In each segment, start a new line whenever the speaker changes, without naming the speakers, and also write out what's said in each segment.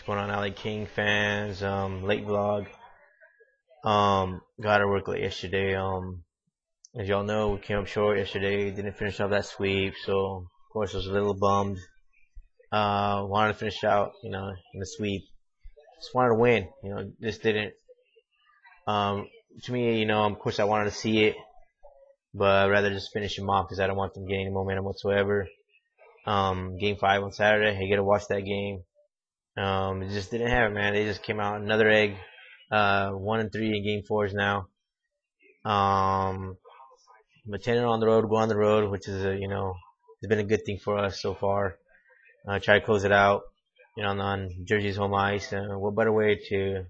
What's going on, LA King fans? Um, late vlog. Um, got to work late yesterday. Um, as y'all know, we came up short yesterday. Didn't finish off that sweep, so of course I was a little bummed. Uh, wanted to finish out, you know, in the sweep. Just wanted to win. You know, just didn't. Um, to me, you know, of course I wanted to see it, but I'd rather just finish them off because I don't want them getting any momentum whatsoever. Um, game five on Saturday. Get to watch that game. Um, it just didn't have it, man. They just came out another egg. Uh, one and three in game fours now. Um, ten on the road, go on the road, which is a you know, it's been a good thing for us so far. Uh, try to close it out, you know, on, Jersey's home ice. And what better way to, if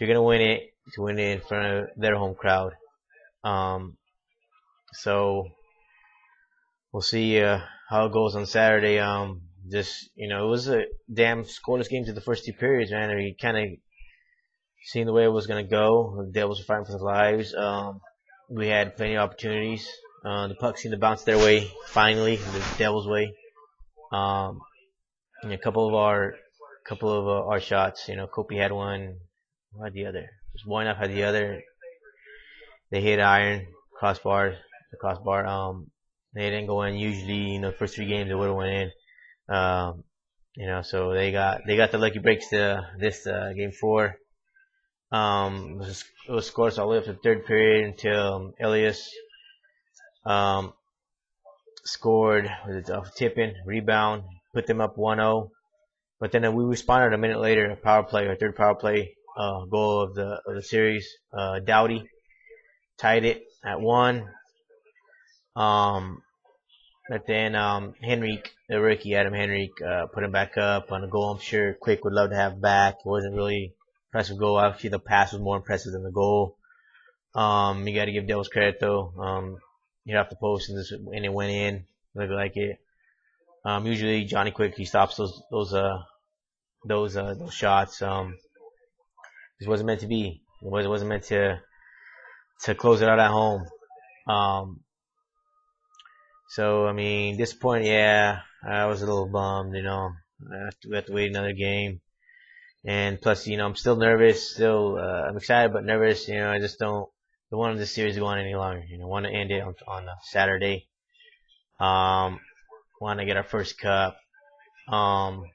you're gonna win it, to win it in front of their home crowd. Um, so we'll see uh, how it goes on Saturday. Um, just you know, it was a damn scoreless game to the first two periods, man. We kind of seen the way it was gonna go. The Devils were fighting for their lives. Um, we had plenty of opportunities. Uh, the puck seemed to bounce their way finally, the Devils' way. Um, a couple of our, couple of uh, our shots. You know, Kopi had one. Had the other? Just one up had the other. They hit iron crossbar, the crossbar. Um, they didn't go in. Usually, you know, first three games they would have went in. Um, you know, so they got they got the lucky breaks to this uh, game four. Um, it was, it was scores all the way up to the third period until um, Elias um, scored with a tipping rebound, put them up 1-0. But then we responded a minute later, a power play, our third power play uh, goal of the of the series. Uh, Doughty tied it at one. Um, but then um, Henrique, the rookie Adam Henrique, uh, put him back up on a goal. I'm sure Quick would love to have back. It wasn't really impressive goal. Actually, the pass was more impressive than the goal. Um, you got to give Devils credit though. Um, hit off the post and, this, and it went in. Looked like it. Um, usually Johnny Quick he stops those those uh those uh those shots. Um, this wasn't meant to be. It wasn't, it wasn't meant to to close it out at home. Um, so I mean, this point, yeah, I was a little bummed. You know, I have to, we have to wait another game, and plus, you know, I'm still nervous. Still, uh, I'm excited but nervous. You know, I just don't don't want this series to go on any longer. You know, want to end it on on Saturday. Um, want to get our first cup. Um,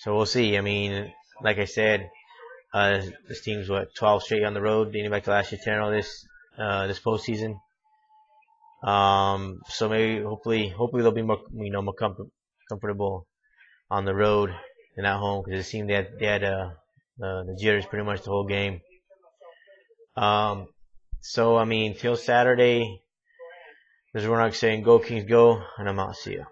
so we'll see. I mean, like I said, uh, this team's what 12 straight on the road, dating back to last year, 10 all this uh, this postseason. Um, so maybe hopefully hopefully they'll be more you know more comfort, comfortable on the road than at home because it seemed they had, they had uh, uh, the jitters pretty much the whole game. Um, so I mean till Saturday, This there's one saying go Kings go, and I'm out. See ya.